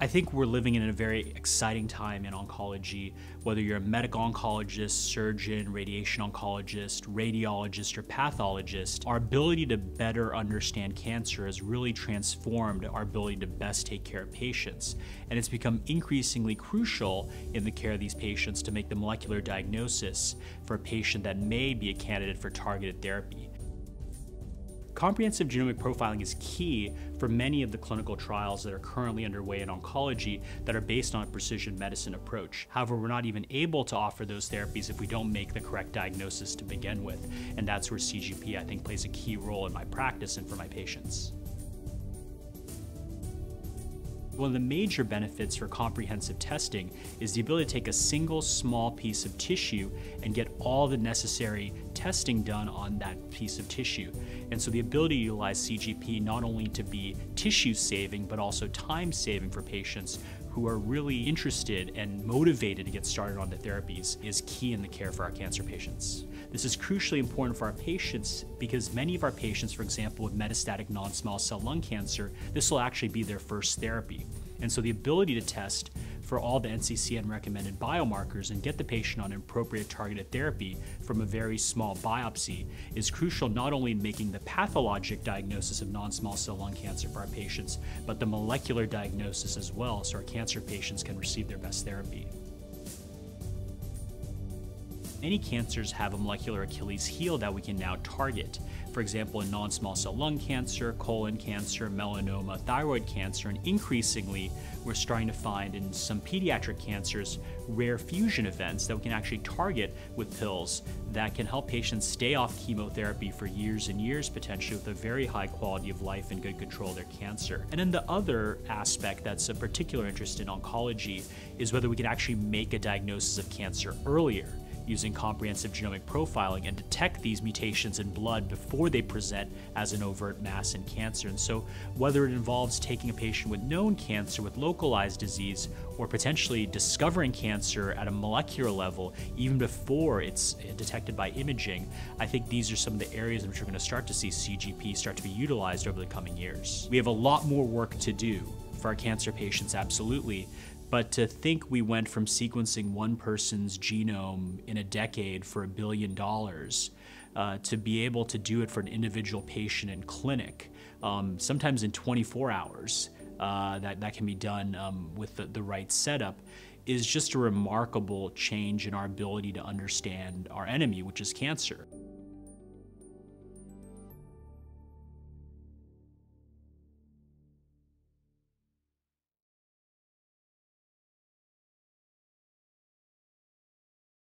I think we're living in a very exciting time in oncology, whether you're a medical oncologist, surgeon, radiation oncologist, radiologist, or pathologist. Our ability to better understand cancer has really transformed our ability to best take care of patients. And it's become increasingly crucial in the care of these patients to make the molecular diagnosis for a patient that may be a candidate for targeted therapy. Comprehensive genomic profiling is key for many of the clinical trials that are currently underway in oncology that are based on a precision medicine approach. However, we're not even able to offer those therapies if we don't make the correct diagnosis to begin with, and that's where CGP, I think, plays a key role in my practice and for my patients. One of the major benefits for comprehensive testing is the ability to take a single small piece of tissue and get all the necessary testing done on that piece of tissue. And so the ability to utilize CGP not only to be tissue saving, but also time saving for patients who are really interested and motivated to get started on the therapies is key in the care for our cancer patients. This is crucially important for our patients because many of our patients, for example, with metastatic non-small cell lung cancer, this will actually be their first therapy. And so the ability to test for all the NCCN recommended biomarkers and get the patient on appropriate targeted therapy from a very small biopsy is crucial not only in making the pathologic diagnosis of non-small cell lung cancer for our patients, but the molecular diagnosis as well so our cancer patients can receive their best therapy. Many cancers have a molecular Achilles heel that we can now target. For example, in non small cell lung cancer, colon cancer, melanoma, thyroid cancer, and increasingly, we're starting to find in some pediatric cancers rare fusion events that we can actually target with pills that can help patients stay off chemotherapy for years and years, potentially with a very high quality of life and good control of their cancer. And then the other aspect that's of particular interest in oncology is whether we can actually make a diagnosis of cancer earlier using comprehensive genomic profiling and detect these mutations in blood before they present as an overt mass in cancer. And so, whether it involves taking a patient with known cancer with localized disease or potentially discovering cancer at a molecular level even before it's detected by imaging, I think these are some of the areas in which we're going to start to see CGP start to be utilized over the coming years. We have a lot more work to do for our cancer patients, absolutely. But to think we went from sequencing one person's genome in a decade for a billion dollars uh, to be able to do it for an individual patient in clinic, um, sometimes in 24 hours, uh, that, that can be done um, with the, the right setup, is just a remarkable change in our ability to understand our enemy, which is cancer.